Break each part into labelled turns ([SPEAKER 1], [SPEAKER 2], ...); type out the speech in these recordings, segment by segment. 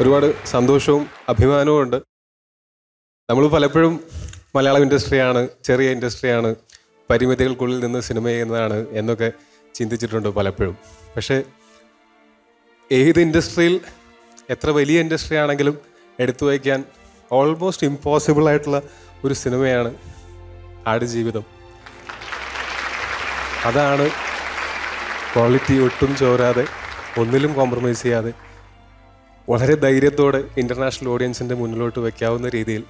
[SPEAKER 1] ഒരുപാട് സന്തോഷവും അഭിമാനവും ഉണ്ട്. നമ്മൾ പലപ്പോഴും മലയാളം ഇൻഡസ്ട്രിയാണ് ചെറിയ ഇൻഡസ്ട്രിയാണ് പരിമിതികൾക്കുള്ളിൽ നിന്ന് സിനിമ ചെയ്യുന്നതാണ് എന്നൊക്കെ ചിന്തിച്ചിട്ടുണ്ട് പലപ്പോഴും. പക്ഷേ ഏത് ഇൻഡസ്ട്രിയിൽ എത്ര വലിയ ഇൻഡസ്ട്രി ആണെങ്കിലും എടുത്തു വയ്ക്കാൻ ഓൾമോസ്റ്റ് ഇമ്പോസിബിൾ ആയിട്ടുള്ള ഒരു സിനിമയാണ് ആടുജീവിതം അതാണ് ക്വാളിറ്റി ഒട്ടും ചോരാതെ ഒന്നിലും കോംപ്രമൈസ് ചെയ്യാതെ വളരെ ധൈര്യത്തോടെ ഇന്റർനാഷണൽ ഓഡിയൻസിന്റെ മുന്നിലോട്ട് വയ്ക്കാവുന്ന രീതിയിൽ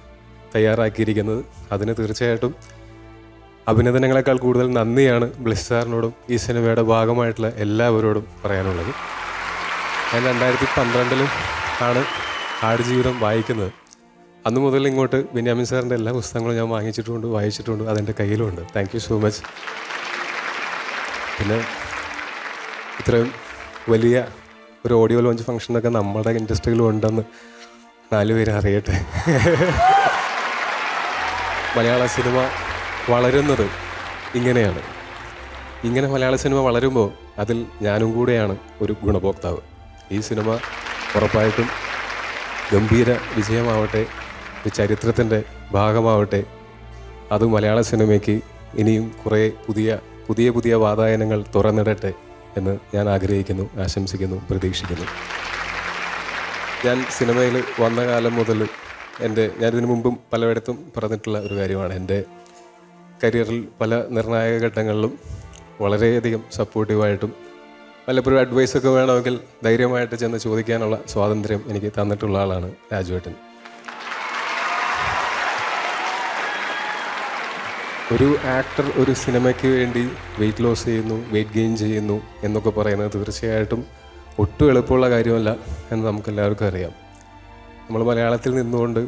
[SPEAKER 1] തയ്യാറാക്കിയിരിക്കുന്നത്. അതിന് തീർച്ചയായിട്ടും അഭിനന്ദനങ്ങളെക്കാൾ കൂടുതൽ നന്ദിയാണ് ബ്ലിസ് സാറിനോടും ഈ സിനിമയുടെ ഭാഗമായിട്ടുള്ള എല്ലാവരോടും പറയാനുള്ളത്. ഞാൻ രണ്ടായിരത്തി പന്ത്രണ്ടിലും ആണ് ആടുജീവിതം വായിക്കുന്നത്. അന്ന് മുതൽ ഇങ്ങോട്ട് ബെന്യാമിൻ സാറിന്റെ എല്ലാ പുസ്തകങ്ങളും ഞാൻ വാങ്ങിച്ചിട്ടുണ്ട് വായിച്ചിട്ടുണ്ട് അതെന്റെ കയ്യിലുമുണ്ട് താങ്ക് യു സോ മച്ച് പിന്നെ ഇത്രയും വലിയ ഒരു ഓഡിയോ ലോഞ്ച് ഫംഗ്ഷനൊക്കെ നമ്മുടെ ഇൻഡസ്ട്രിയിലും ഉണ്ടെന്ന് നാല് പേര് അറിയട്ടെ. മലയാള സിനിമ വളരുന്നത് ഇങ്ങനെയാണ്. ഇങ്ങനെ മലയാള സിനിമ വളരുമ്പോൾ അതിൽ ഞാനും കൂടെയാണ് ഒരു ഗുണഭോക്താവ്. ഈ സിനിമ ഉറപ്പായിട്ടും ഗംഭീര വിജയമാവട്ടെ ചരിത്രത്തിന്റെ ഭാഗമാവട്ടെ. അത് മലയാള സിനിമയ്ക്ക് ഇനിയും കുറേ പുതിയ പുതിയ പുതിയ വാതായനങ്ങൾ തുറന്നിടട്ടെ എന്ന് ഞാൻ ആഗ്രഹിക്കുന്നു ആശംസിക്കുന്നു പ്രതീക്ഷിക്കുന്നു. ഞാൻ സിനിമയിൽ വന്ന കാലം മുതൽ എന്റെ ഞാനിതിനു മുമ്പും പലയിടത്തും പറഞ്ഞിട്ടുള്ള ഒരു കാര്യമാണ്. എന്റെ കരിയറിൽ പല നിർണായക ഘട്ടങ്ങളിലും വളരെയധികം സപ്പോർട്ടീവായിട്ടും പലപ്പോഴും അഡ്വൈസൊക്കെ വേണമെങ്കിൽ ധൈര്യമായിട്ട് ചെന്ന് ചോദിക്കാനുള്ള സ്വാതന്ത്ര്യം എനിക്ക് തന്നിട്ടുള്ള ആളാണ് രാജുവേട്ടൻ. ഒരു ആക്ടർ ഒരു സിനിമയ്ക്ക് വേണ്ടി വെയിറ്റ് ലോസ് ചെയ്യുന്നു വെയിറ്റ് ഗെയിൻ ചെയ്യുന്നു എന്നൊക്കെ പറയുന്നത് തീർച്ചയായിട്ടും ഒട്ടും എളുപ്പമുള്ള കാര്യമല്ല എന്ന് നമുക്ക് എല്ലാവർക്കും അറിയാം. നമ്മൾ മലയാളത്തിൽ നിന്നുകൊണ്ട്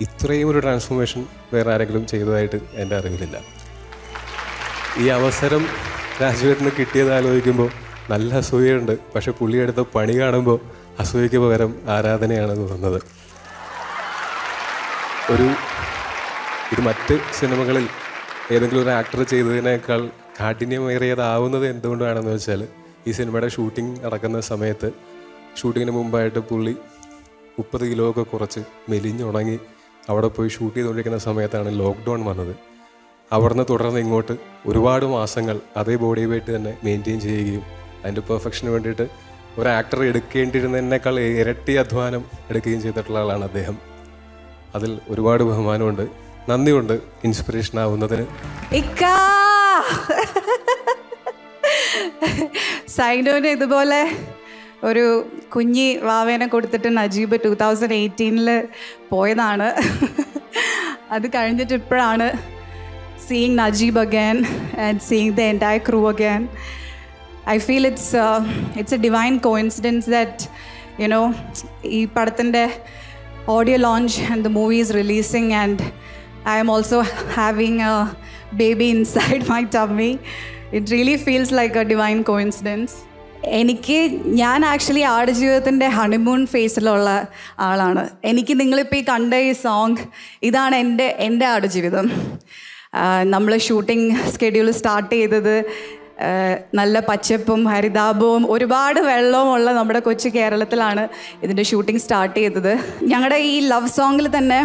[SPEAKER 1] ഇത്രയും ഒരു ട്രാൻസ്ഫോർമേഷൻ വേറെ ആരെങ്കിലും ചെയ്തതായിട്ട് എന്റെ അറിവിലില്ല. ഈ അവസരം രാജുവേട്ടന് കിട്ടിയത് ആലോചിക്കുമ്പോൾ നല്ല അസൂയുണ്ട് പക്ഷേ പുള്ളിയെടുത്ത പണി കാണുമ്പോൾ അസൂയയ്ക്ക് പകരം ആരാധനയാണ് തോന്നുന്നത് ഒരു ഇത് മറ്റ് സിനിമകളിൽ ഏതെങ്കിലും ഒരു ആക്ടർ ചെയ്തതിനേക്കാൾ കാഠിന്യമേറിയതാവുന്നത് എന്തുകൊണ്ടാണെന്ന് വെച്ചാൽ ഈ സിനിമയുടെ ഷൂട്ടിംഗ് നടക്കുന്ന സമയത്ത് ഷൂട്ടിങ്ങിന് മുമ്പായിട്ട് പുള്ളി മുപ്പത് കിലോ ഒക്കെ കുറച്ച് മെലിഞ്ഞുണങ്ങി അവിടെ പോയി ഷൂട്ട് ചെയ്തുകൊണ്ടിരിക്കുന്ന സമയത്താണ് ലോക്ക്ഡൗൺ വന്നത്. അവിടുന്ന് തുടർന്ന് ഇങ്ങോട്ട് ഒരുപാട് മാസങ്ങൾ അതേ ബോഡി വെയിറ്റ് തന്നെ മെയിന്റെയിൻ ചെയ്യുകയും അതിന്റെ പെർഫെക്ഷന് വേണ്ടിയിട്ട് ഒരു ആക്ടർ എടുക്കേണ്ടിയിരുന്നതിനേക്കാൾ ഇരട്ടി അധ്വാനം എടുക്കുകയും ചെയ്തിട്ടുള്ള ആളാണ് അദ്ദേഹം. അതിൽ ഒരുപാട് ബഹുമാനമുണ്ട്. നന്ദിയുണ്ട് ഇൻസ്പിറേഷൻ ആവുന്നതിന്.
[SPEAKER 2] സൈനോന് ഇതുപോലെ ഒരു കുഞ്ഞി വാവേനെ കൊടുത്തിട്ട് നജീബ് ടൂ തൗസൻഡ് എയ്റ്റീനിൽ പോയതാണ്. അത് കഴിഞ്ഞിട്ട് ഇപ്പോഴാണ് seeing Najeeb again and seeing the entire crew again I feel it's it's a divine coincidence that you know ഈ പടത്തിന്റെ audio launch and the movie's releasing and i am also having a baby inside my tummy it really feels like a divine coincidence എനിക്ക് ഞാൻ actually ആടുജീവിതത്തിൻ്റെ honeymoon ഫേസിലുള്ള ആളാണ് എനിക്ക് നിങ്ങളിപ്പോൾ ഈ കണ്ട ഈ സോങ് ഇതാണ് എൻ്റെ എൻ്റെ ആടുജീവിതം നമ്മൾ ഷൂട്ടിംഗ് സ്കെഡ്യൂൾ സ്റ്റാർട്ട് ചെയ്തത് ആഹ് നല്ല പച്ചപ്പും ഹരിതാപവും ഒരുപാട് വെള്ളവുമുള്ള നമ്മുടെ കൊച്ചു കേരളത്തിലാണ് ഇതിന്റെ ഷൂട്ടിംഗ് സ്റ്റാർട്ട് ചെയ്തത്. ഞങ്ങളുടെ ഈ ലവ് സോങ്ങിൽ തന്നെ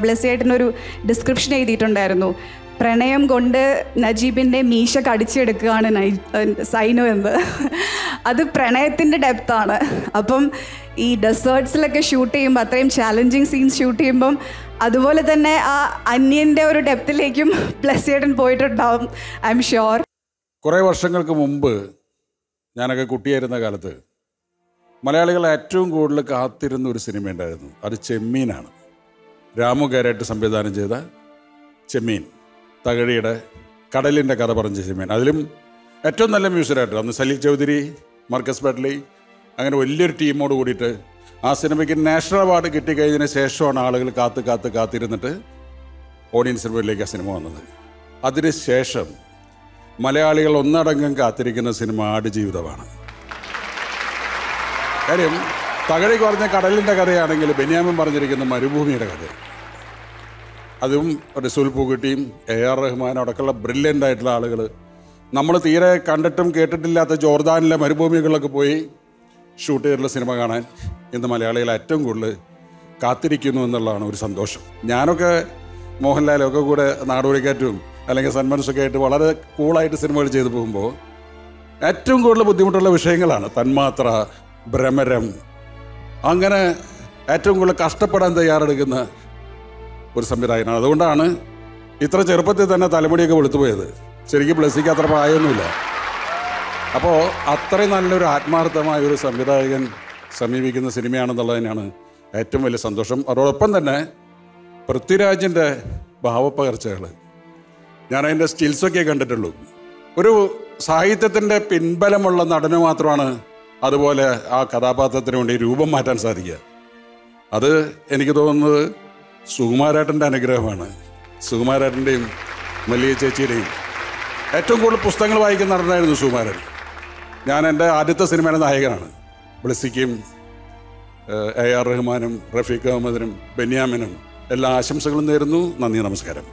[SPEAKER 2] ബ്ലെസ്സിയായിട്ടിനൊരു ഡിസ്ക്രിപ്ഷൻ എഴുതിയിട്ടുണ്ടായിരുന്നു. പ്രണയം കൊണ്ട് നജീബിന്റെ മീശ കടിച്ചെടുക്കുകയാണ് നൈ സൈനു എന്ന്. അത് പ്രണയത്തിന്റെ ഡെപ്താണ്. അപ്പം ഈ ഡെസേർട്സിലൊക്കെ ഷൂട്ട് ചെയ്യുമ്പോൾ അത്രയും ചാലഞ്ചിങ് സീൻസ് ഷൂട്ട് ചെയ്യുമ്പം അതുപോലെ തന്നെ ആ അന്യന്റെ ഒരു ഡെപ്തിലേക്കും പ്ലസ് ഏട്ടൻ പോയിട്ടുണ്ടാവും ഐ എം ഷുവർ
[SPEAKER 3] കുറേ വർഷങ്ങൾക്ക് മുമ്പ് ഞാനൊക്കെ കുട്ടിയായിരുന്ന കാലത്ത് മലയാളികൾ ഏറ്റവും കൂടുതൽ കാത്തിരുന്ന ഒരു സിനിമ ഉണ്ടായിരുന്നു. അത് ചെമ്മീനാണ്. രാമു ഗാരായിട്ട് സംവിധാനം ചെയ്ത ചെമ്മീൻ. തകഴിയുടെ കടലിന്റെ കഥ പറഞ്ഞ ചെമ്മീൻ. അതിലും ഏറ്റവും നല്ല മ്യൂസിക് അന്ന് സലീൽ ചൗധരി മർക്കസ് ബഡ്ലി അങ്ങനെ വലിയൊരു ടീമോട് കൂടിയിട്ട് ആ സിനിമയ്ക്ക് നാഷണൽ അവാർഡ് കിട്ടിക്കഴിഞ്ഞതിന് ശേഷമാണ് ആളുകൾ കാത്ത് കാത്ത് കാത്തിരുന്നിട്ട് ഓഡിയൻസ് മുന്നിലേക്ക് ആ സിനിമ വന്നത്. അതിന് ശേഷം മലയാളികൾ ഒന്നടങ്കം കാത്തിരിക്കുന്ന സിനിമ ആടുജീവിതമാണ്. കാര്യം തകഴി പറഞ്ഞ കടലിന്റെ കഥയാണെങ്കിൽ ബെന്യാമൻ പറഞ്ഞിരിക്കുന്ന മരുഭൂമിയുടെ കഥ. അതും റസൂൽ പൂക്കുട്ടിയും എ ആർ റഹ്മാൻ അടക്കമുള്ള ബ്രില്യന്റ് ആയിട്ടുള്ള ആളുകൾ. നമ്മൾ തീരെ കണ്ടിട്ടും കേട്ടിട്ടില്ലാത്ത ജോർദാനിലെ മരുഭൂമികളിലൊക്കെ പോയി ഷൂട്ട് ചെയ്തിട്ടുള്ള സിനിമ കാണാൻ ഇന്ന് മലയാളികൾ ഏറ്റവും കൂടുതൽ കാത്തിരിക്കുന്നു എന്നുള്ളതാണ് ഒരു സന്തോഷം. ഞാനൊക്കെ മോഹൻലാലൊക്കെ കൂടെ നാടോടിക്കാറ്റും അല്ലെങ്കിൽ സന്മനസ്സൊക്കെ ആയിട്ട് വളരെ കൂളായിട്ട് സിനിമകൾ ചെയ്തു പോകുമ്പോൾ ഏറ്റവും കൂടുതൽ ബുദ്ധിമുട്ടുള്ള വിഷയങ്ങളാണ്. തന്മാത്ര ഭ്രമരം അങ്ങനെ ഏറ്റവും കൂടുതൽ കഷ്ടപ്പെടാൻ തയ്യാറെടുക്കുന്ന ഒരു സംവിധായകനാണ്. അതുകൊണ്ടാണ് ഇത്ര ചെറുപ്പത്തിൽ തന്നെ തലമുടിയൊക്കെ വെളുത്തുപോയത്. ശരിക്കും ബ്ലസ്സിക്ക് അത്ര പ്രായമൊന്നുമില്ല. അപ്പോൾ അത്രയും നല്ലൊരു ആത്മാർത്ഥമായ ഒരു സംവിധായകൻ സമീപിക്കുന്ന സിനിമയാണെന്നുള്ളത് തന്നെയാണ് ഏറ്റവും വലിയ സന്തോഷം. അതോടൊപ്പം തന്നെ പൃഥ്വിരാജിന്റെ ഭാവപ്പകർച്ചകൾ ഞാൻ അതിന്റെ സ്റ്റിൽസൊക്കെ കണ്ടിട്ടുള്ളൂ. ഒരു സാഹിത്യത്തിന്റെ പിൻബലമുള്ള നടന് മാത്രമാണ് അതുപോലെ ആ കഥാപാത്രത്തിന് വേണ്ടി രൂപം മാറ്റാൻ സാധിക്കുക. അത് എനിക്ക് തോന്നുന്നത് സുകുമാരേട്ടന്റെ അനുഗ്രഹമാണ്. സുകുമാരേട്ടന്റെയും മല്ലിക ചേച്ചിയുടെയും ഏറ്റവും കൂടുതൽ പുസ്തകങ്ങൾ വായിക്കുന്ന നടനായിരുന്നു സുകുമാരൻ. ഞാൻ എന്റെ ആദ്യത്തെ സിനിമയുടെ നായകനാണ്. ബ്ലസ്സിക്കും എ. ആർ. റഹ്മാനും റഫീഖ് അഹമ്മദിനും ബെന്യാമിനും എല്ലാ ആശംസകളും നേരുന്നു. നന്ദി നമസ്കാരം.